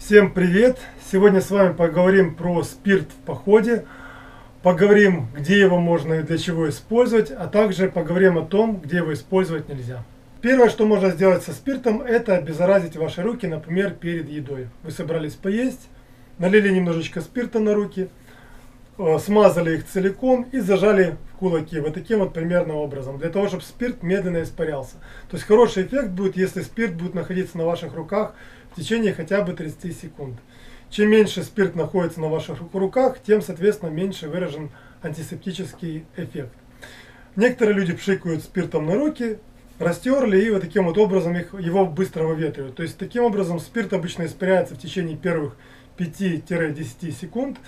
Всем привет! Сегодня с вами поговорим про спирт в походе, поговорим, где его можно и для чего использовать, а также поговорим о том, где его использовать нельзя. Первое, что можно сделать со спиртом, это обеззаразить ваши руки, например, перед едой. Вы собрались поесть, налили немножечко спирта на руки, смазали их целиком и зажали в кулаки. Вот таким вот примерно образом. Для того, чтобы спирт медленно испарялся. То есть хороший эффект будет, если спирт будет находиться на ваших руках в течение хотя бы 30 секунд. Чем меньше спирт находится на ваших руках, тем, соответственно, меньше выражен антисептический эффект. Некоторые люди пшикают спиртом на руки, растерли и вот таким вот образом их, его быстро выветривают. То есть таким образом спирт обычно испаряется в течение первых 5-10 секунд,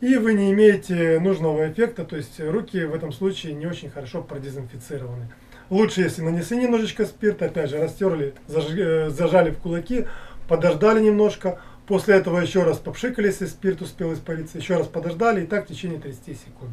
и вы не имеете нужного эффекта, то есть руки в этом случае не очень хорошо продезинфицированы. Лучше, если нанесли немножечко спирта, опять же, растерли, э, зажали в кулаки, подождали немножко, после этого еще раз попшикали, если спирт успел испариться, еще раз подождали, и так в течение 30 секунд.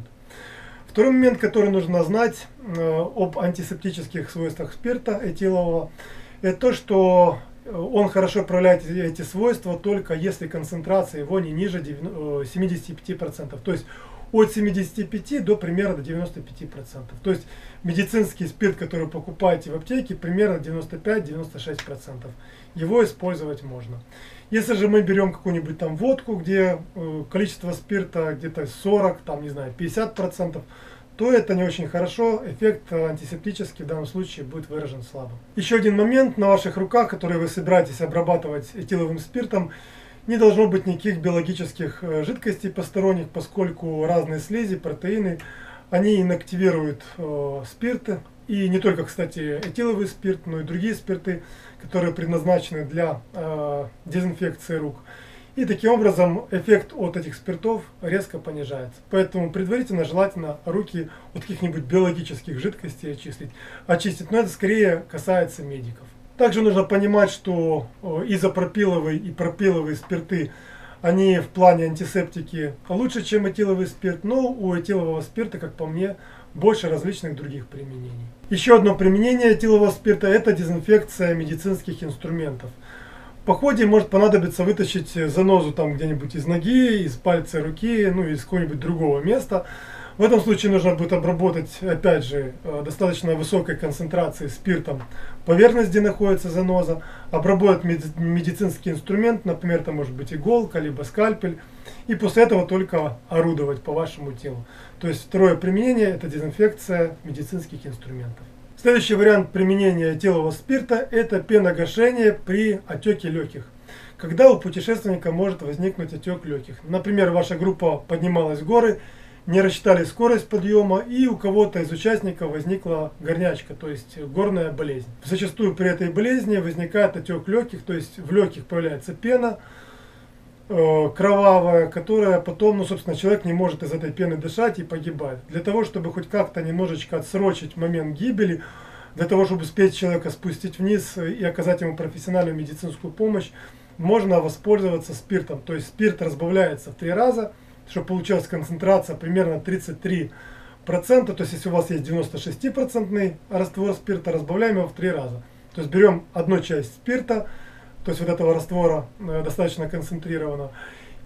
Второй момент, который нужно знать э, об антисептических свойствах спирта этилового, это то, что он хорошо проявляет эти свойства только если концентрация его не ниже 75%. Э, то есть от 75 до примерно 95%. То есть медицинский спирт, который вы покупаете в аптеке, примерно 95-96%. Его использовать можно. Если же мы берем какую-нибудь там водку, где э, количество спирта где-то 40, там не знаю, 50%, то это не очень хорошо, эффект антисептический в данном случае будет выражен слабо. Еще один момент, на ваших руках, которые вы собираетесь обрабатывать этиловым спиртом, не должно быть никаких биологических э, жидкостей посторонних, поскольку разные слизи, протеины, они инактивируют э, спирты. И не только, кстати, этиловый спирт, но и другие спирты, которые предназначены для э, дезинфекции рук. И таким образом эффект от этих спиртов резко понижается. Поэтому предварительно желательно руки от каких-нибудь биологических жидкостей очистить. очистить. Но это скорее касается медиков. Также нужно понимать, что э, изопропиловые и пропиловые спирты, они в плане антисептики лучше, чем этиловый спирт, но у этилового спирта, как по мне, больше различных других применений. Еще одно применение этилового спирта – это дезинфекция медицинских инструментов. Походе может понадобиться вытащить занозу там где-нибудь из ноги, из пальца руки, ну из какого-нибудь другого места – в этом случае нужно будет обработать, опять же, э, достаточно высокой концентрации спиртом поверхность, где находится заноза, обработать медицинский инструмент, например, это может быть иголка, либо скальпель, и после этого только орудовать по вашему телу. То есть второе применение – это дезинфекция медицинских инструментов. Следующий вариант применения телового спирта – это пеногашение при отеке легких. Когда у путешественника может возникнуть отек легких. Например, ваша группа поднималась в горы – не рассчитали скорость подъема, и у кого-то из участников возникла горнячка, то есть горная болезнь. Зачастую при этой болезни возникает отек легких, то есть в легких появляется пена кровавая, которая потом, ну, собственно, человек не может из этой пены дышать и погибает. Для того, чтобы хоть как-то немножечко отсрочить момент гибели, для того, чтобы успеть человека спустить вниз и оказать ему профессиональную медицинскую помощь, можно воспользоваться спиртом. То есть спирт разбавляется в три раза – чтобы получалась концентрация примерно 33 процента, то есть если у вас есть 96 процентный раствор спирта, разбавляем его в три раза. То есть берем одну часть спирта, то есть вот этого раствора э, достаточно концентрировано,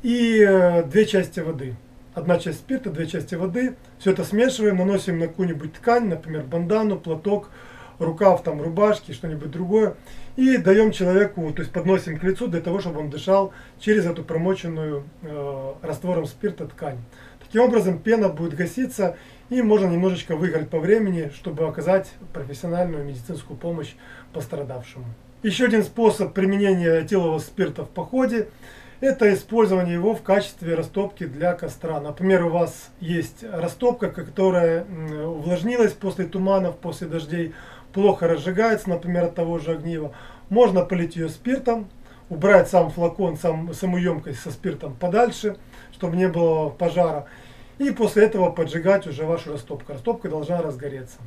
и э, две части воды. Одна часть спирта, две части воды. Все это смешиваем, наносим на какую-нибудь ткань, например, бандану, платок, рукав, там, рубашки, что-нибудь другое. И даем человеку, то есть подносим к лицу для того, чтобы он дышал через эту промоченную э, раствором спирта ткань. Таким образом пена будет гаситься и можно немножечко выиграть по времени, чтобы оказать профессиональную медицинскую помощь пострадавшему. Еще один способ применения этилового спирта в походе – это использование его в качестве растопки для костра. Например, у вас есть растопка, которая увлажнилась после туманов, после дождей, плохо разжигается, например, от того же огнива, можно полить ее спиртом, убрать сам флакон, сам, саму емкость со спиртом подальше, чтобы не было пожара. И после этого поджигать уже вашу растопку. Растопка должна разгореться.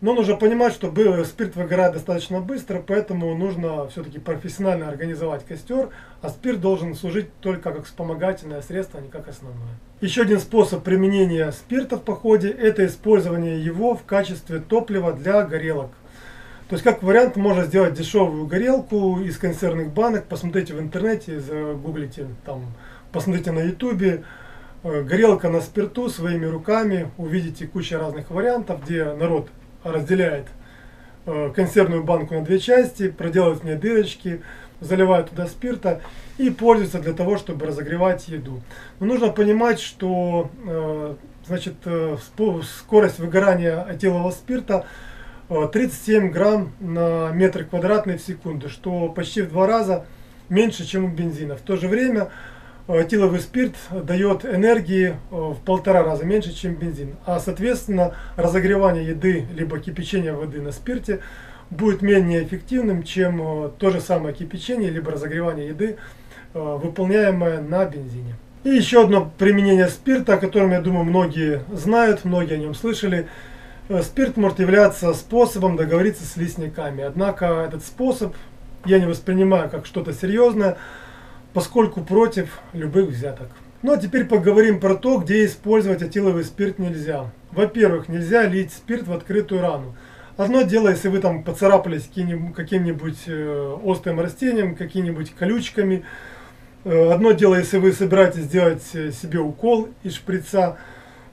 Но нужно понимать, что спирт выгорает достаточно быстро, поэтому нужно все-таки профессионально организовать костер, а спирт должен служить только как вспомогательное средство, а не как основное. Еще один способ применения спирта в походе – это использование его в качестве топлива для горелок. То есть, как вариант, можно сделать дешевую горелку из консервных банок. Посмотрите в интернете, загуглите, там, посмотрите на ютубе. Э, горелка на спирту своими руками. Увидите кучу разных вариантов, где народ разделяет э, консервную банку на две части, проделывает в ней дырочки, заливает туда спирта и пользуется для того, чтобы разогревать еду. Но нужно понимать, что э, значит, скорость выгорания этилового спирта 37 э, грамм на метр квадратный в секунду, что почти в два раза меньше, чем у бензина. В то же время э, этиловый спирт дает энергии э, в полтора раза меньше, чем бензин. А соответственно разогревание еды либо кипячение воды на спирте будет менее эффективным, чем то же самое кипячение либо разогревание еды, выполняемое на бензине. И еще одно применение спирта, о котором, я думаю, многие знают, многие о нем слышали – Э, спирт может являться способом договориться с лесниками. Однако этот способ я не воспринимаю как что-то серьезное, поскольку против любых взяток. Ну а теперь поговорим про то, где использовать этиловый спирт нельзя. Во-первых, нельзя лить спирт в открытую рану. Одно дело, если вы там поцарапались каким-нибудь э, острым растением, какими-нибудь колючками. Э, одно дело, если вы собираетесь сделать себе укол из шприца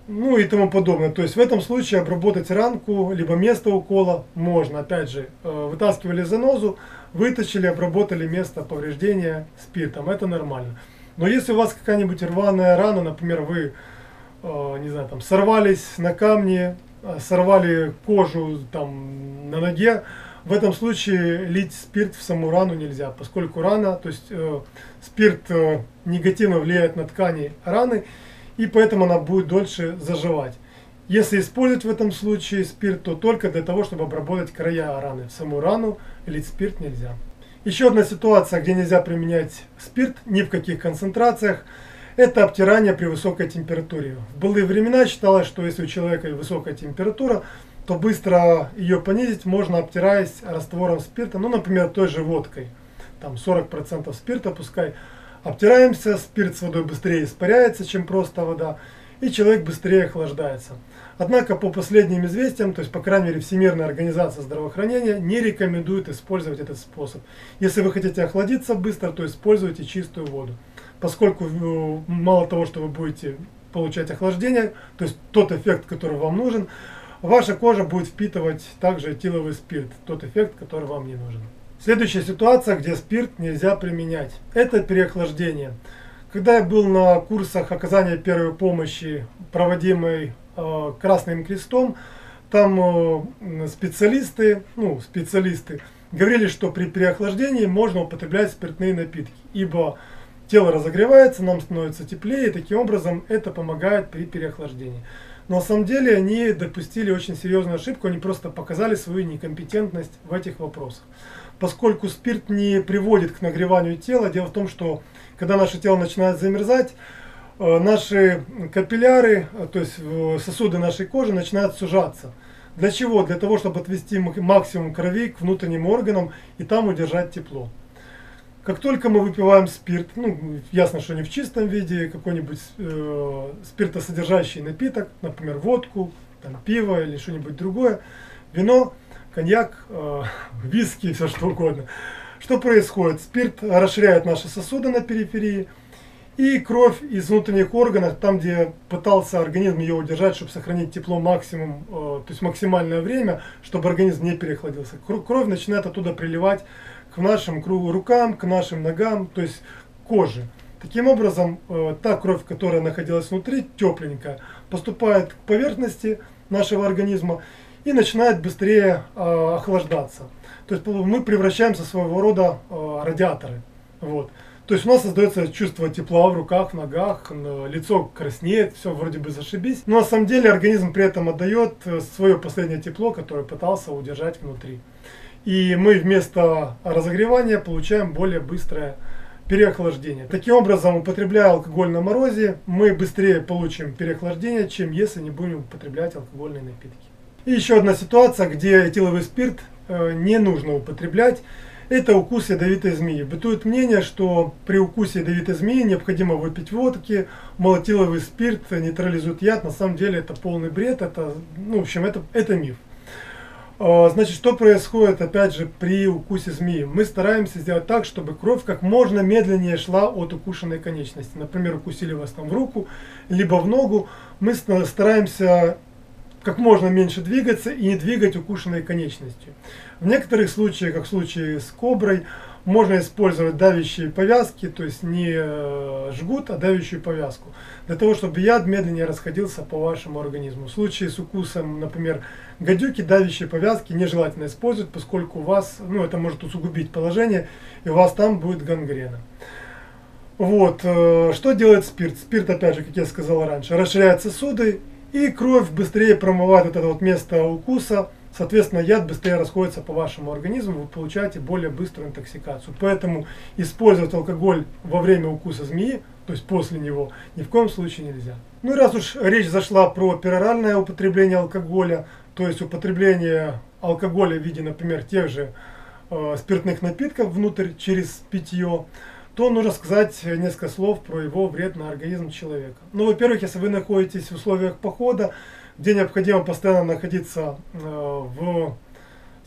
ну и тому подобное. То есть в этом случае обработать ранку, либо место укола можно. Опять же, э, вытаскивали занозу, вытащили, обработали место повреждения спиртом. Это нормально. Но если у вас какая-нибудь рваная рана, например, вы, э, не знаю, там сорвались на камне, э, сорвали кожу там на ноге, в этом случае лить спирт в саму рану нельзя, поскольку рана, то есть э, спирт э, негативно влияет на ткани раны, и поэтому она будет дольше заживать. Если использовать в этом случае спирт, то только для того, чтобы обработать края раны. В саму рану лить спирт нельзя. Еще одна ситуация, где нельзя применять спирт ни в каких концентрациях, это обтирание при высокой температуре. В былые времена считалось, что если у человека высокая температура, то быстро ее понизить можно обтираясь раствором спирта, ну, например, той же водкой. Там 40% спирта пускай Обтираемся, спирт с водой быстрее испаряется, чем просто вода, и человек быстрее охлаждается. Однако по последним известиям, то есть по крайней мере Всемирная организация здравоохранения не рекомендует использовать этот способ. Если вы хотите охладиться быстро, то используйте чистую воду. Поскольку э, мало того, что вы будете получать охлаждение, то есть тот эффект, который вам нужен, ваша кожа будет впитывать также этиловый спирт, тот эффект, который вам не нужен. Следующая ситуация, где спирт нельзя применять, это переохлаждение. Когда я был на курсах оказания первой помощи, проводимой Красным Крестом, там э, специалисты, ну, специалисты говорили, что при переохлаждении можно употреблять спиртные напитки, ибо тело разогревается, нам становится теплее, и таким образом это помогает при переохлаждении. Но на самом деле они допустили очень серьезную ошибку, они просто показали свою некомпетентность в этих вопросах поскольку спирт не приводит к нагреванию тела. Дело в том, что когда наше тело начинает замерзать, э, наши капилляры, э, то есть э, сосуды нашей кожи начинают сужаться. Для чего? Для того, чтобы отвести максимум крови к внутренним органам и там удержать тепло. Как только мы выпиваем спирт, ну, ясно, что не в чистом виде, какой-нибудь э, спиртосодержащий напиток, например, водку, там, пиво или что-нибудь другое, вино – коньяк, э, виски, все что угодно. Что происходит? Спирт расширяет наши сосуды на периферии, и кровь из внутренних органов, там, где пытался организм ее удержать, чтобы сохранить тепло максимум, э, то есть максимальное время, чтобы организм не переохладился. Кровь начинает оттуда приливать к нашим рукам, к нашим ногам, то есть коже. Таким образом, э, та кровь, которая находилась внутри, тепленькая, поступает к поверхности нашего организма и начинает быстрее э, охлаждаться. То есть мы превращаемся в своего рода радиаторы. Вот. То есть у нас создается чувство тепла в руках, в ногах, лицо краснеет, все вроде бы зашибись. Но на самом деле организм при этом отдает э, свое последнее тепло, которое пытался удержать внутри. И мы вместо разогревания получаем более быстрое переохлаждение. Таким образом, употребляя алкоголь на морозе, мы быстрее получим переохлаждение, чем если не будем употреблять алкогольные напитки. И еще одна ситуация, где этиловый спирт э, не нужно употреблять, это укус ядовитой змеи. Бытует мнение, что при укусе ядовитой змеи необходимо выпить водки, молотиловый спирт нейтрализует яд. На самом деле это полный бред, это, ну, в общем, это, это миф. А, значит, что происходит, опять же, при укусе змеи? Мы стараемся сделать так, чтобы кровь как можно медленнее шла от укушенной конечности. Например, укусили вас там в руку, либо в ногу. Мы стараемся как можно меньше двигаться и не двигать укушенной конечностью. В некоторых случаях, как в случае с коброй, можно использовать давящие повязки, то есть не э, жгут, а давящую повязку, для того, чтобы яд медленнее расходился по вашему организму. В случае с укусом, например, гадюки, давящие повязки нежелательно использовать, поскольку у вас, ну, это может усугубить положение, и у вас там будет гангрена. Вот, э, что делает спирт? Спирт, опять же, как я сказал раньше, расширяет сосуды, и кровь быстрее промывает вот это вот место укуса, Соответственно, яд быстрее расходится по вашему организму, вы получаете более быструю интоксикацию. Поэтому использовать алкоголь во время укуса змеи, то есть после него, ни в коем случае нельзя. Ну и раз уж речь зашла про пероральное употребление алкоголя, то есть употребление алкоголя в виде, например, тех же э, спиртных напитков внутрь через питье, то нужно сказать несколько слов про его вред на организм человека. Ну, во-первых, если вы находитесь в условиях похода, где необходимо постоянно находиться э, в,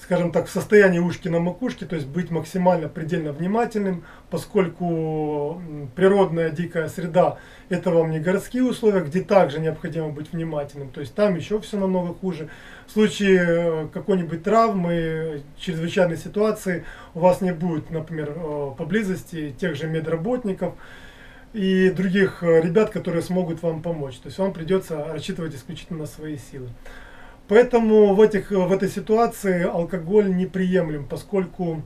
скажем так, в состоянии ушки на макушке, то есть быть максимально предельно внимательным, поскольку природная дикая среда это вам не городские условия, где также необходимо быть внимательным, то есть там еще все намного хуже. В случае э, какой-нибудь травмы, чрезвычайной ситуации у вас не будет, например, э, поблизости тех же медработников, и других э, ребят, которые смогут вам помочь. То есть вам придется рассчитывать исключительно на свои силы. Поэтому в, этих, в этой ситуации алкоголь неприемлем, поскольку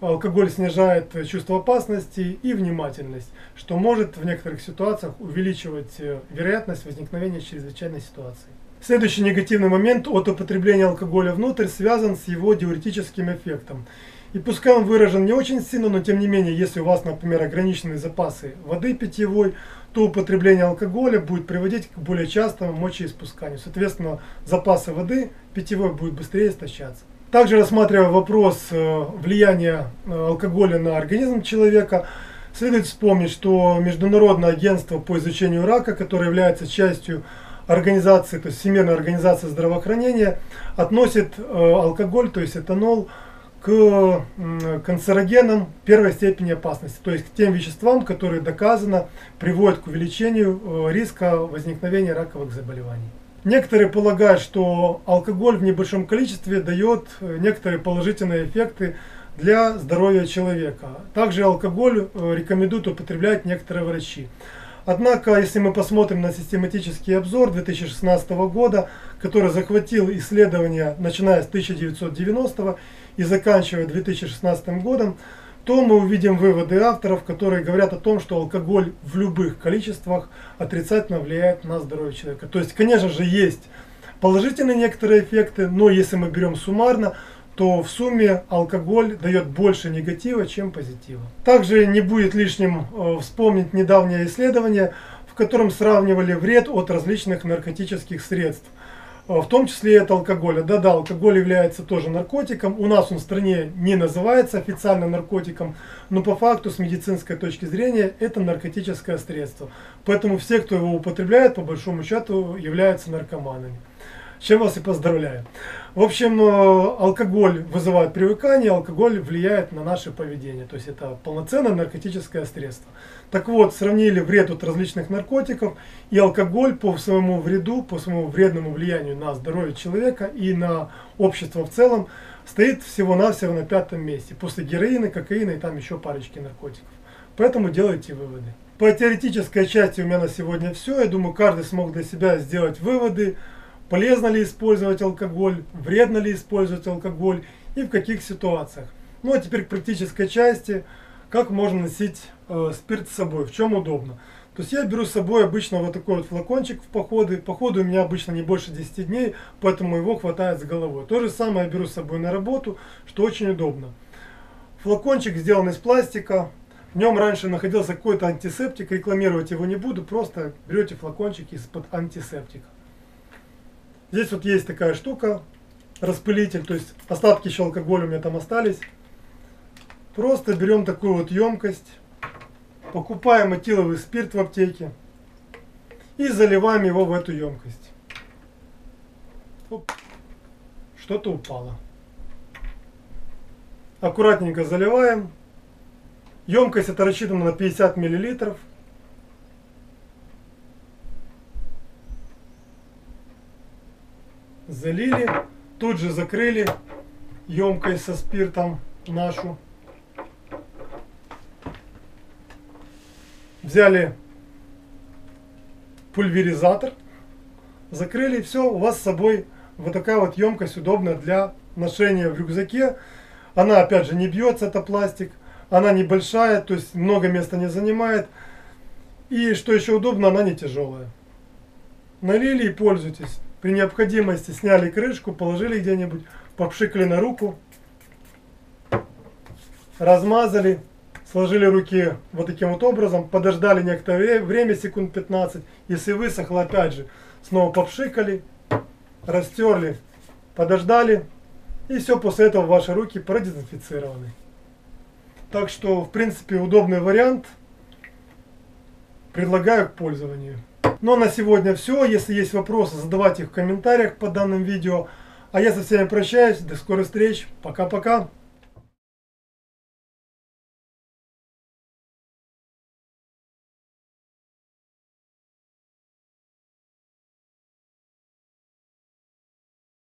алкоголь снижает чувство опасности и внимательность, что может в некоторых ситуациях увеличивать э, вероятность возникновения чрезвычайной ситуации. Следующий негативный момент от употребления алкоголя внутрь связан с его диуретическим эффектом. И пускай он выражен не очень сильно, но тем не менее, если у вас, например, ограниченные запасы воды питьевой, то употребление алкоголя будет приводить к более частому мочеиспусканию. Соответственно, запасы воды питьевой будут быстрее истощаться. Также рассматривая вопрос э, влияния э, алкоголя на организм человека, следует вспомнить, что Международное агентство по изучению рака, которое является частью организации, то есть Всемирной организации здравоохранения, относит э, алкоголь, то есть этанол, к канцерогенам первой степени опасности, то есть к тем веществам, которые доказано приводят к увеличению э, риска возникновения раковых заболеваний. Некоторые полагают, что алкоголь в небольшом количестве дает э, некоторые положительные эффекты для здоровья человека. Также алкоголь э, рекомендуют употреблять некоторые врачи. Однако, если мы посмотрим на систематический обзор 2016 года, который захватил исследования начиная с 1990 и заканчивая 2016 годом, то мы увидим выводы авторов, которые говорят о том, что алкоголь в любых количествах отрицательно влияет на здоровье человека. То есть, конечно же, есть положительные некоторые эффекты, но если мы берем суммарно, то в сумме алкоголь дает больше негатива, чем позитива. Также не будет лишним э, вспомнить недавнее исследование, в котором сравнивали вред от различных наркотических средств. Э, в том числе и от алкоголя. Да-да, алкоголь является тоже наркотиком. У нас он в стране не называется официально наркотиком, но по факту с медицинской точки зрения это наркотическое средство. Поэтому все, кто его употребляет, по большому счету являются наркоманами чем вас и поздравляю. В общем, э, алкоголь вызывает привыкание, алкоголь влияет на наше поведение. То есть это полноценное наркотическое средство. Так вот, сравнили вред от различных наркотиков и алкоголь по своему вреду, по своему вредному влиянию на здоровье человека и на общество в целом стоит всего-навсего на пятом месте. После героина, кокаина и там еще парочки наркотиков. Поэтому делайте выводы. По теоретической части у меня на сегодня все. Я думаю, каждый смог для себя сделать выводы полезно ли использовать алкоголь, вредно ли использовать алкоголь и в каких ситуациях. Ну а теперь к практической части, как можно носить э, спирт с собой, в чем удобно. То есть я беру с собой обычно вот такой вот флакончик в походы. Походы у меня обычно не больше 10 дней, поэтому его хватает с головой. То же самое я беру с собой на работу, что очень удобно. Флакончик сделан из пластика. В нем раньше находился какой-то антисептик, рекламировать его не буду, просто берете флакончик из-под антисептика. Здесь вот есть такая штука, распылитель, то есть остатки еще алкоголя у меня там остались. Просто берем такую вот емкость, покупаем этиловый спирт в аптеке и заливаем его в эту емкость. что-то упало. Аккуратненько заливаем. Емкость это рассчитана на 50 миллилитров. Залили, тут же закрыли емкость со спиртом нашу. Взяли пульверизатор, закрыли, все, у вас с собой вот такая вот емкость удобная для ношения в рюкзаке. Она опять же не бьется, это пластик, она небольшая, то есть много места не занимает. И что еще удобно, она не тяжелая. Налили и пользуйтесь. При необходимости сняли крышку, положили где-нибудь, попшикали на руку, размазали, сложили руки вот таким вот образом, подождали некоторое время, секунд 15, если высохло, опять же, снова попшикали, растерли, подождали, и все, после этого ваши руки продезинфицированы. Так что, в принципе, удобный вариант. Предлагаю к пользованию. Ну а на сегодня все. Если есть вопросы, задавайте их в комментариях под данным видео. А я со всеми прощаюсь. До скорых встреч. Пока-пока.